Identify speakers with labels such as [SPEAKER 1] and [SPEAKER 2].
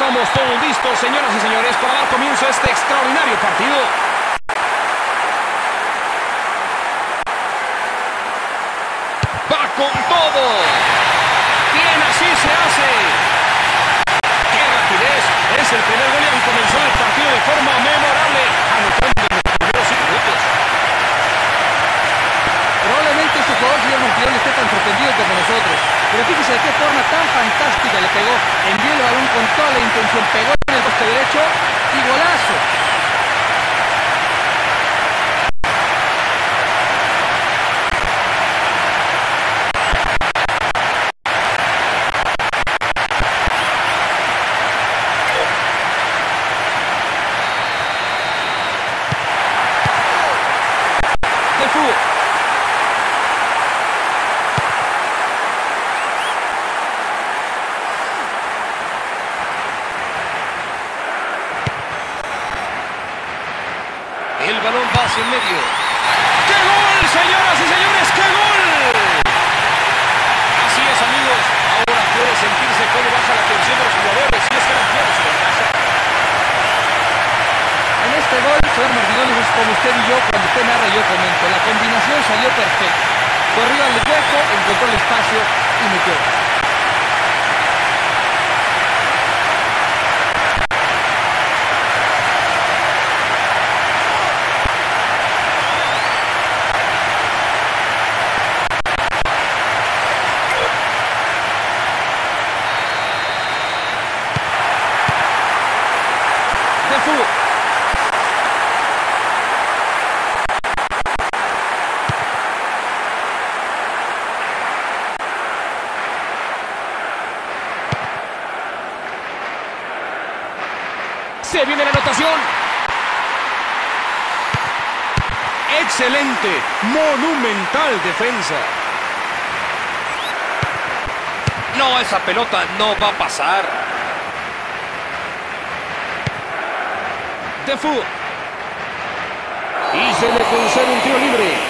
[SPEAKER 1] estamos todos listos, señoras y señores, para dar comienzo a este extraordinario partido. Va con todo. Bien, así se hace. ¡Qué rapidez! Es el primer gol y comenzó el partido de forma memorable.
[SPEAKER 2] Pero fíjese de qué forma tan fantástica le pegó. Envió el balón con toda la intención, pegó en el poste derecho y golazo.
[SPEAKER 1] El balón va hacia el medio. ¡Qué gol, señoras y señores! ¡Qué gol! Así es, amigos. Ahora puede sentirse cómo baja la tensión de los jugadores y es que ampliaron su ventaja.
[SPEAKER 2] En este gol, señor Martínez, es como usted y yo, cuando usted narra yo comento. La combinación salió perfecta. Corrió al hueco, encontró el espacio y metió.
[SPEAKER 1] Se viene la anotación. Excelente, monumental defensa.
[SPEAKER 3] No, esa pelota no va a pasar.
[SPEAKER 1] Defoe. Y se le concede un tiro libre.